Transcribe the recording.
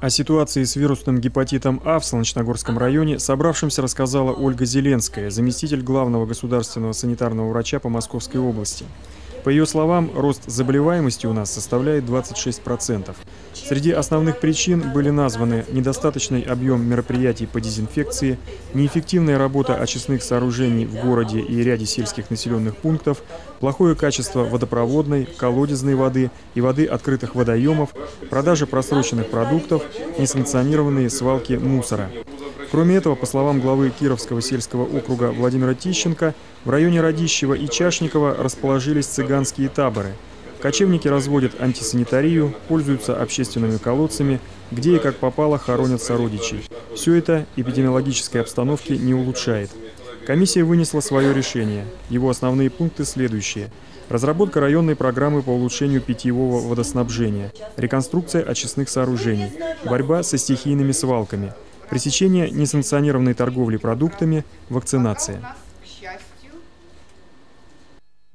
О ситуации с вирусным гепатитом А в Солнечногорском районе собравшимся рассказала Ольга Зеленская, заместитель главного государственного санитарного врача по Московской области. По ее словам, рост заболеваемости у нас составляет 26%. Среди основных причин были названы недостаточный объем мероприятий по дезинфекции, неэффективная работа очистных сооружений в городе и ряде сельских населенных пунктов, плохое качество водопроводной, колодезной воды и воды открытых водоемов, продажа просроченных продуктов, несанкционированные свалки мусора. Кроме этого, по словам главы Кировского сельского округа Владимира Тищенко, в районе Радищева и Чашникова расположились цыганские таборы. Кочевники разводят антисанитарию, пользуются общественными колодцами, где и как попало хоронят сородичей. Все это эпидемиологической обстановки не улучшает. Комиссия вынесла свое решение. Его основные пункты следующие. Разработка районной программы по улучшению питьевого водоснабжения, реконструкция очистных сооружений, борьба со стихийными свалками – Пресечение несанкционированной торговли продуктами, вакцинация.